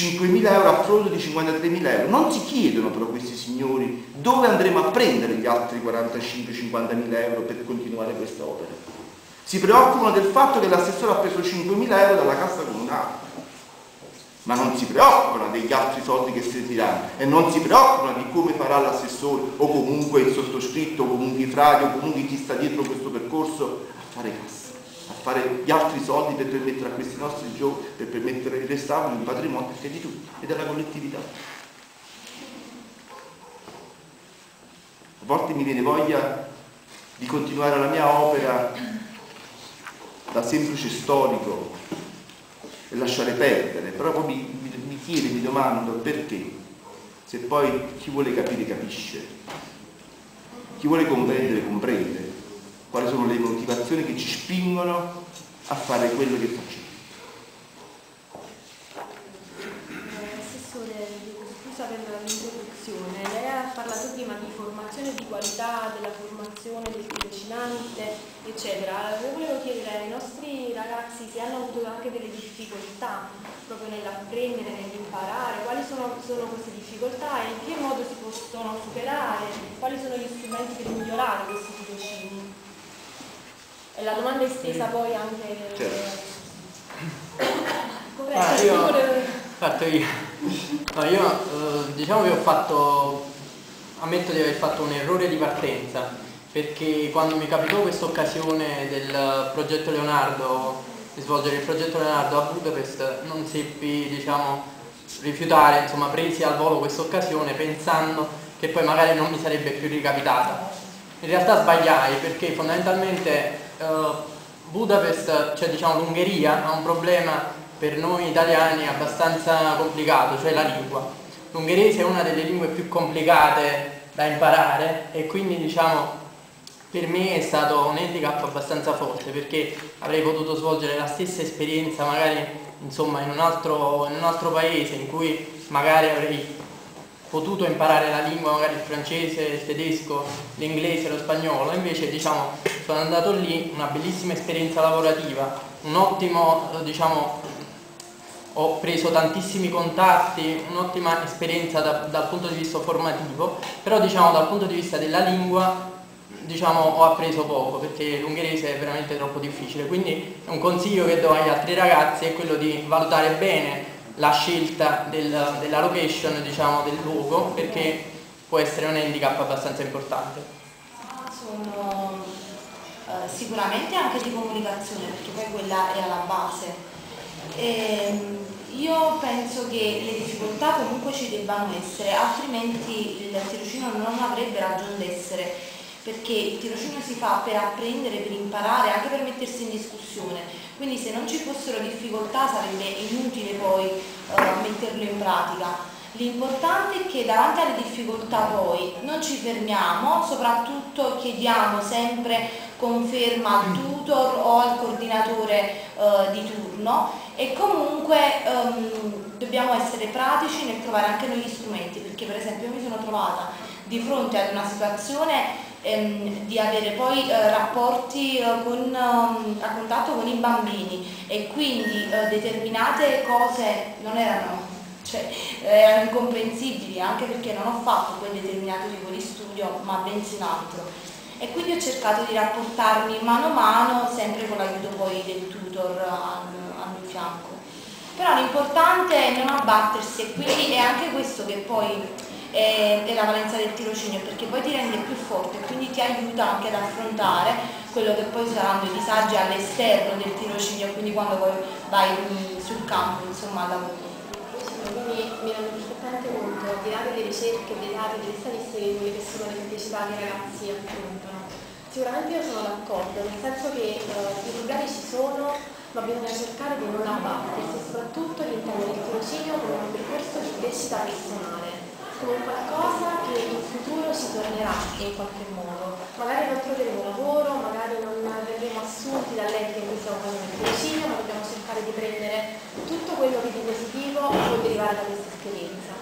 5.000 euro a fronte di 53.000 euro. Non si chiedono però questi signori dove andremo a prendere gli altri 45-50.000 euro per continuare questa opera. Si preoccupano del fatto che l'assessore ha preso 5.000 euro dalla cassa comunale ma non si preoccupano degli altri soldi che serviranno e non si preoccupano di come farà l'assessore o comunque il sottoscritto o comunque i frati o comunque chi sta dietro questo percorso a fare cassa, fare gli altri soldi per permettere a questi nostri giovani, per permettere il restauro un patrimonio che è di tutti e della collettività. A volte mi viene voglia di continuare la mia opera da semplice storico e lasciare perdere, però poi mi, mi, mi chiede, mi domando perché, se poi chi vuole capire capisce, chi vuole comprendere comprende, quali sono le motivazioni che ci spingono a fare quello che facciamo. Assessore, scusa per l'introduzione, lei ha parlato prima di formazione di qualità, della formazione del tirocinante eccetera. Io volevo chiedere ai nostri ragazzi se hanno avuto anche delle difficoltà proprio nell'apprendere, nell'imparare, quali sono, sono, queste difficoltà e in che modo si possono superare, quali sono gli strumenti per migliorare questi tirocini. E la domanda è estesa poi anche... Certo. Ah, io, fatto io. No, io eh, diciamo che ho fatto, ammetto di aver fatto un errore di partenza perché quando mi capitò questa occasione del progetto Leonardo, di svolgere il progetto Leonardo a Budapest, non seppi diciamo, rifiutare, insomma presi al volo questa occasione pensando che poi magari non mi sarebbe più ricapitata. In realtà sbagliai perché fondamentalmente Budapest, cioè diciamo l'Ungheria, ha un problema per noi italiani abbastanza complicato, cioè la lingua. L'ungherese è una delle lingue più complicate da imparare e quindi diciamo per me è stato un handicap abbastanza forte perché avrei potuto svolgere la stessa esperienza magari insomma, in, un altro, in un altro paese in cui magari avrei potuto imparare la lingua, magari il francese, il tedesco, l'inglese, lo spagnolo, invece diciamo sono andato lì, una bellissima esperienza lavorativa, un ottimo, diciamo, ho preso tantissimi contatti, un'ottima esperienza da, dal punto di vista formativo, però diciamo dal punto di vista della lingua diciamo, ho appreso poco perché l'ungherese è veramente troppo difficile, quindi un consiglio che do agli altri ragazzi è quello di valutare bene la scelta del, della location, diciamo, del luogo, perché può essere un handicap abbastanza importante. Sono eh, sicuramente anche di comunicazione, perché poi quella è alla base. E, ehm, io penso che le difficoltà comunque ci debbano essere, altrimenti il tirocinio non avrebbe ragione d'essere perché il tirocinio si fa per apprendere, per imparare, anche per mettersi in discussione, quindi se non ci fossero difficoltà sarebbe inutile poi uh, metterlo in pratica. L'importante è che davanti alle difficoltà poi non ci fermiamo, soprattutto chiediamo sempre conferma al tutor o al coordinatore uh, di turno e comunque um, dobbiamo essere pratici nel trovare anche noi gli strumenti, perché per esempio io mi sono trovata di fronte ad una situazione ehm, di avere poi eh, rapporti eh, con, um, a contatto con i bambini. E quindi eh, determinate cose non erano, cioè, erano incomprensibili anche perché non ho fatto quel determinato tipo di studio ma bensì un altro. E quindi ho cercato di rapportarmi mano a mano sempre con l'aiuto poi del tutor al, al mio fianco. Però l'importante è non abbattersi e quindi è anche questo che poi e, e la valenza del tirocinio perché poi ti rende più forte e quindi ti aiuta anche ad affrontare quello che poi saranno i disagi all'esterno del tirocinio, quindi quando poi vai sul campo, insomma, a lavoro. Quindi mi rendo perfettamente conto, di là delle ricerche, dei dati, delle statistiche di quelle che sono le criticità che i ragazzi affrontano. Sicuramente io sono d'accordo, nel senso che eh, i problemi ci sono, ma bisogna cercare di non abbattersi, soprattutto all'interno del tirocinio come un percorso di crescita personale come qualcosa che in futuro ci tornerà in qualche modo. Magari non troveremo lavoro, magari non verremo assunti dall'ente in cui stiamo facendo il tirocinio, ma dobbiamo cercare di prendere tutto quello che di positivo può derivare da questa esperienza.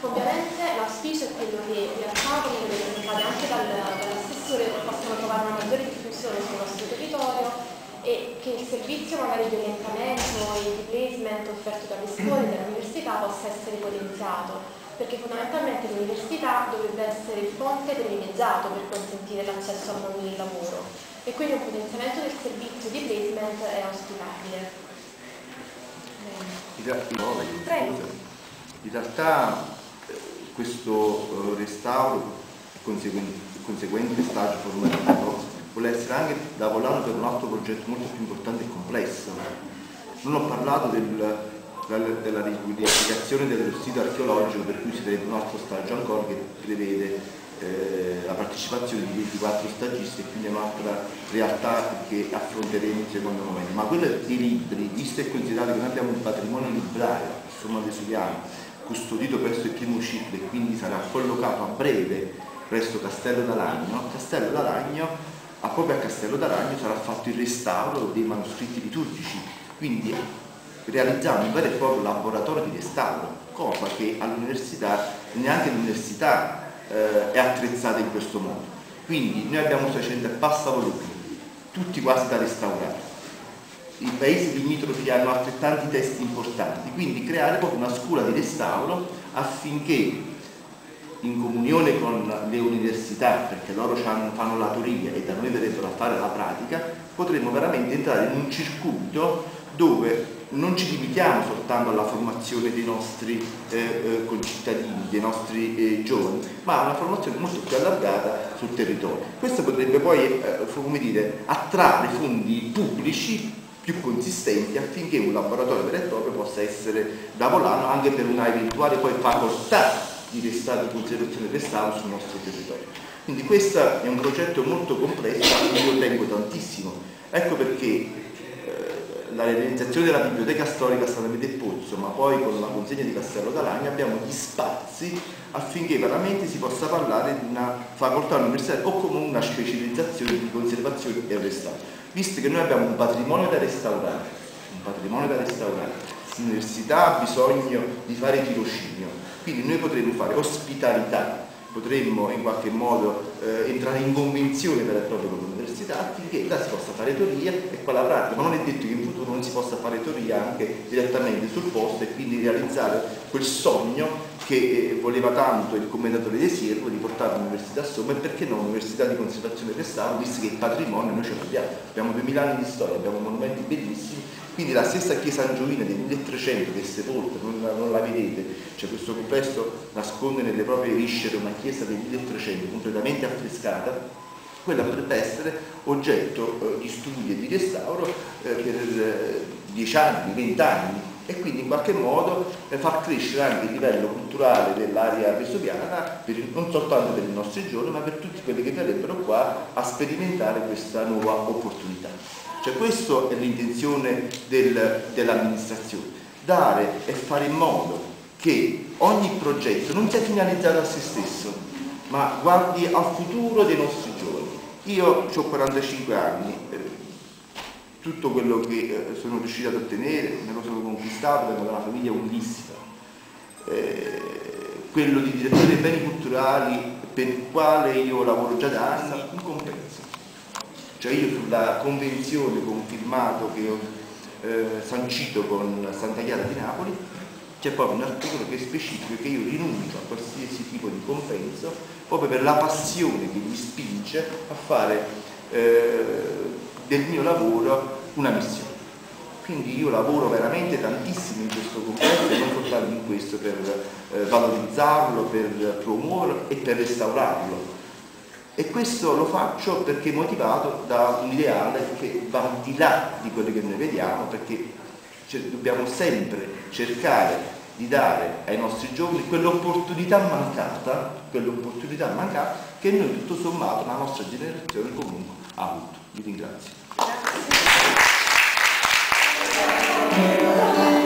Ovviamente l'auspicio è quello che in realtà, come vedete presentate anche dal, dall'assessore, possano trovare una maggiore diffusione sul nostro territorio e che il servizio magari di orientamento e di placement offerto dalle scuole e dall'università possa essere potenziato, perché fondamentalmente l'università dovrebbe essere il ponte privilegiato per consentire l'accesso al mondo del lavoro e quindi un potenziamento del servizio di placement è auspicabile. In realtà eh, questo eh, restauro conseguente stage formativo vuole essere anche da volare per un altro progetto molto più importante e complesso. Non ho parlato del, della riqualificazione del sito archeologico per cui si sarebbe un altro stagio ancora che prevede eh, la partecipazione di 24 stagisti e quindi è un'altra realtà che affronteremo in secondo momento. Ma quello dei libri, visto e considerato che noi abbiamo un patrimonio librario, insomma vesuvano, custodito presso il primo ciclo e quindi sarà collocato a breve presso Castello d'Aragno, Castello d'Aragno a proprio a Castello d'Aragno sarà fatto il restauro dei manoscritti liturgici, quindi realizzando un vero e proprio laboratorio di restauro, cosa che all'università, neanche l'università eh, è attrezzata in questo modo. Quindi noi abbiamo 600 passa volumi, tutti quasi da restaurare. I paesi limitrofi hanno altrettanti testi importanti, quindi creare proprio una scuola di restauro affinché in comunione con le università, perché loro fanno la teoria e da noi verrebbero a fare la pratica, potremmo veramente entrare in un circuito dove non ci limitiamo soltanto alla formazione dei nostri eh, eh, concittadini, dei nostri eh, giovani, ma una formazione molto più allargata sul territorio. Questo potrebbe poi eh, dire, attrarre fondi pubblici più consistenti affinché un laboratorio vero e proprio possa essere da volano anche per una eventuale poi facoltà di restauro, conservazione e restauro sul nostro territorio. Quindi questo è un progetto molto complesso a cui io tengo tantissimo. Ecco perché la realizzazione della biblioteca storica San Amede Pozzo, ma poi con la consegna di Castello d'Alagna abbiamo gli spazi affinché veramente si possa parlare di una facoltà universitaria o come una specializzazione di conservazione e restauro. Visto che noi abbiamo un patrimonio da restaurare, un patrimonio da restaurare, l'università ha bisogno di fare tirocinio, quindi noi potremmo fare ospitalità, potremmo in qualche modo eh, entrare in convenzione per e proprio con l'università affinché là si possa fare teoria e qua la pratica, ma non è detto che in futuro non si possa fare teoria anche direttamente sul posto e quindi realizzare quel sogno che eh, voleva tanto il commendatore di Siervo di portare l'università a Somma e perché no l'università di conservazione del Stato, visto che il patrimonio noi ce l'abbiamo, abbiamo 2000 anni di storia, abbiamo monumenti bellissimi quindi la stessa chiesa angioina del 1300 che è sepolta, non, non la vedete, cioè questo complesso nasconde nelle proprie viscere una chiesa del 1300 completamente affrescata, quella potrebbe essere oggetto eh, di studio e di restauro eh, per eh, 10 anni, 20 anni e quindi in qualche modo far crescere anche il livello culturale dell'area vesuviana non soltanto per i nostri giorni ma per tutti quelli che verrebbero qua a sperimentare questa nuova opportunità. Cioè questa è l'intenzione del, dell'amministrazione, dare e fare in modo che ogni progetto non sia finalizzato a se stesso, ma guardi al futuro dei nostri giovani. Io ho 45 anni, eh, tutto quello che eh, sono riuscito ad ottenere me lo sono conquistato vengo da una famiglia umilissima. Eh, quello di direzione dei beni culturali per il quale io lavoro già da anni, un compenso cioè io sulla convenzione confirmato che ho eh, sancito con Santa Chiara di Napoli c'è proprio un articolo che specifica che io rinuncio a qualsiasi tipo di compenso proprio per la passione che mi spinge a fare eh, del mio lavoro una missione. Quindi io lavoro veramente tantissimo in questo contesto e non soltanto in questo per eh, valorizzarlo, per promuoverlo e per restaurarlo e questo lo faccio perché motivato da un ideale che va al di là di quello che noi vediamo, perché dobbiamo sempre cercare di dare ai nostri giovani quell'opportunità mancata, quell'opportunità mancata che noi tutto sommato la nostra generazione comunque ha avuto. Vi ringrazio. Thank you.